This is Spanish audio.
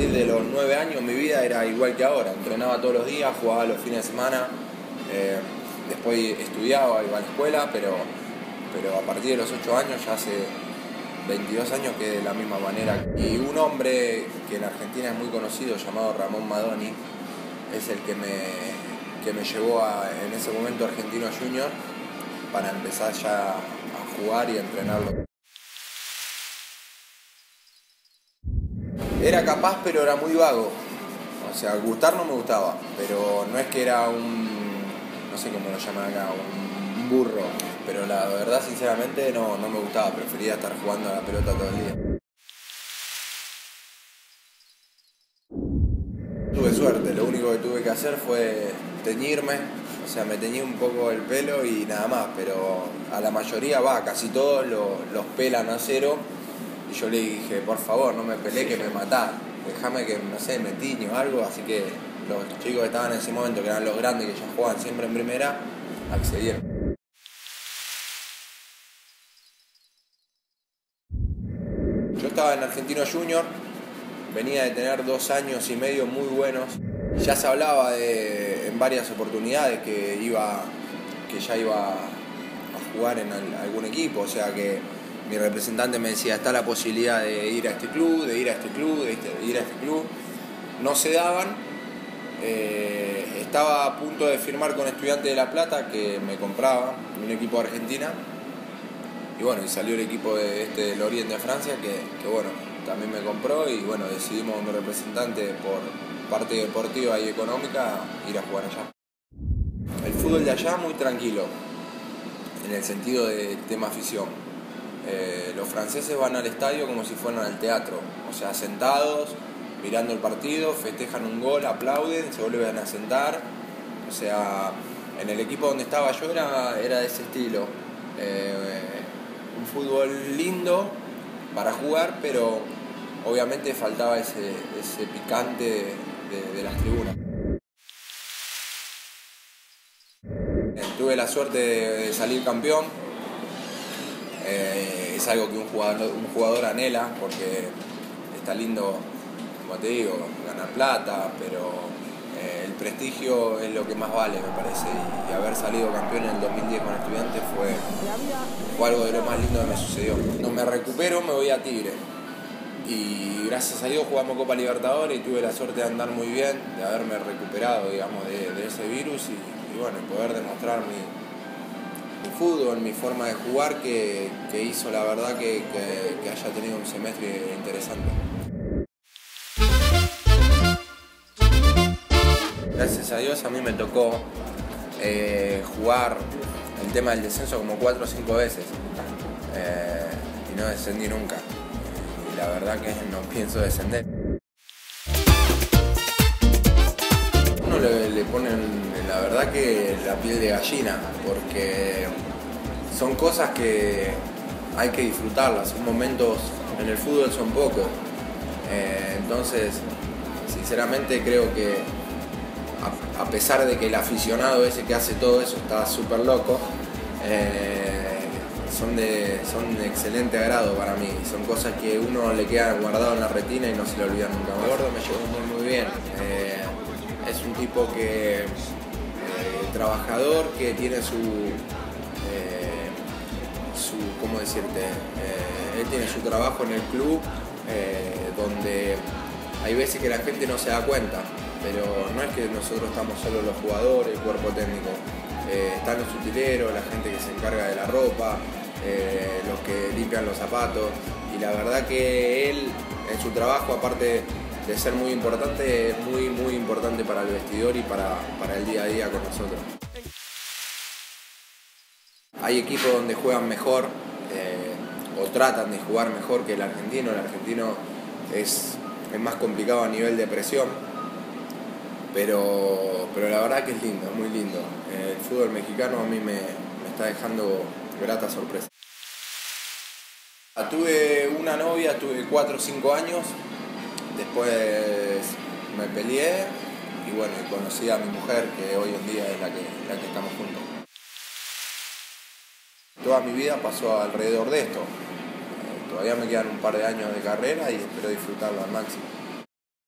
Partir de los nueve años mi vida era igual que ahora, entrenaba todos los días, jugaba los fines de semana, eh, después estudiaba, iba a la escuela, pero, pero a partir de los ocho años, ya hace 22 años que de la misma manera. Y un hombre que en Argentina es muy conocido, llamado Ramón Madoni, es el que me, que me llevó a, en ese momento Argentino Junior para empezar ya a jugar y a entrenarlo. Era capaz, pero era muy vago. O sea, gustar no me gustaba, pero no es que era un, no sé cómo lo llaman acá, un burro. Pero la verdad, sinceramente, no, no me gustaba. Prefería estar jugando a la pelota todo el día. Tuve suerte, lo único que tuve que hacer fue teñirme, o sea, me teñí un poco el pelo y nada más, pero a la mayoría va, casi todos los pelan a cero y yo le dije, por favor, no me peleé que me matás, déjame que, no sé, me tiño o algo. Así que los chicos que estaban en ese momento, que eran los grandes que ya jugaban siempre en primera, accedieron. Yo estaba en Argentino Junior, venía de tener dos años y medio muy buenos. Ya se hablaba de, en varias oportunidades que, iba, que ya iba a jugar en algún equipo, o sea que mi representante me decía, está la posibilidad de ir a este club, de ir a este club, de, este, ir a este club. No se daban. Eh, estaba a punto de firmar con Estudiante de La Plata, que me compraba, un equipo de Argentina. Y bueno, y salió el equipo de este del Oriente de Francia, que, bueno, también me compró y bueno, decidimos mi representante por parte deportiva y económica ir a jugar allá. El fútbol de allá muy tranquilo, en el sentido de tema afición eh, los franceses van al estadio como si fueran al teatro, o sea, sentados, mirando el partido, festejan un gol, aplauden, se vuelven a sentar. O sea, en el equipo donde estaba yo era, era de ese estilo. Eh, un fútbol lindo para jugar, pero obviamente faltaba ese, picante de, las tribunas. Tuve la suerte de salir campeón, eh, es algo que un jugador, un jugador anhela porque está lindo, como te digo, ganar plata, pero eh, el prestigio es lo que más vale, me parece. Y, haber salido campeón en el 2010 con estudiantes fue, fue algo de lo más lindo que me sucedió. No me recupero, me voy a Tigre. Y gracias a Dios jugamos Copa Libertadores y tuve la suerte de andar muy bien, de haberme recuperado, digamos, de, ese virus y, y bueno, poder demostrar mi, mi fútbol, mi forma de jugar, que, hizo la verdad que, haya tenido un semestre interesante. Gracias a Dios a mí me tocó eh, jugar el tema del descenso como cuatro o cinco veces eh, y no descendí nunca. Y la verdad que no pienso descender. Uno le, le ponen la verdad que la piel de gallina, porque son cosas que hay que disfrutarlas, son momentos en el fútbol son pocos. Eh, entonces, sinceramente creo que a, pesar de que el aficionado ese que hace todo eso está súper loco, eh, son, de, son de excelente agrado para mí. Son cosas que uno le queda guardado en la retina y no se le olvida nunca más. Gordo me llevó muy, muy bien. Eh, es un tipo que trabajador que tiene su, eh, su ¿cómo decirte? Eh, él tiene su trabajo en el club eh, donde hay veces que la gente no se da cuenta, pero no es que nosotros estamos solo los jugadores, el cuerpo técnico, están los utileros, la gente que se encarga de la ropa, los que limpian los zapatos, y la verdad que él en su trabajo, aparte de ser muy importante, es muy, muy importante para el vestidor y para, el día a día con nosotros. Hay equipos donde juegan mejor eh, o tratan de jugar mejor que el argentino. El argentino es, más complicado a nivel de presión, pero, pero la verdad que es lindo, muy lindo. El fútbol mexicano a mí me, me está dejando grata sorpresa. Tuve una novia, tuve 4 o 5 años, Después me peleé y bueno, conocí a mi mujer que hoy en día es la que, la que estamos juntos. Toda mi vida pasó alrededor de esto. Eh, todavía me quedan un par de años de carrera y espero disfrutarlo al máximo.